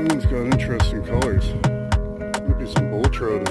That one's got interesting colors. Might be some bull trout